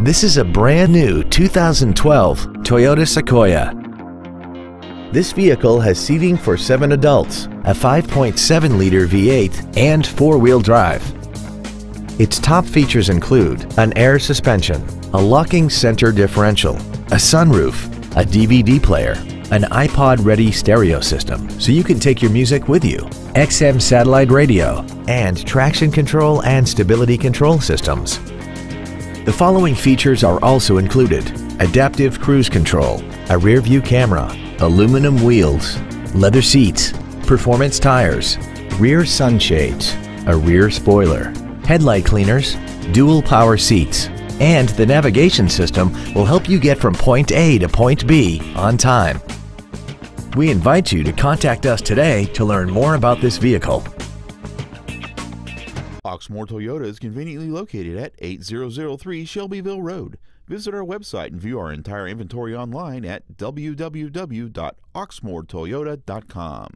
This is a brand new 2012 Toyota Sequoia. This vehicle has seating for seven adults, a 5.7-liter V8, and four-wheel drive. Its top features include an air suspension, a locking center differential, a sunroof, a DVD player, an iPod-ready stereo system so you can take your music with you, XM satellite radio, and traction control and stability control systems. The following features are also included. Adaptive cruise control, a rear view camera, aluminum wheels, leather seats, performance tires, rear sunshades, a rear spoiler, headlight cleaners, dual power seats, and the navigation system will help you get from point A to point B on time. We invite you to contact us today to learn more about this vehicle. Oxmoor Toyota is conveniently located at 8003 Shelbyville Road. Visit our website and view our entire inventory online at www.oxmoortoyota.com.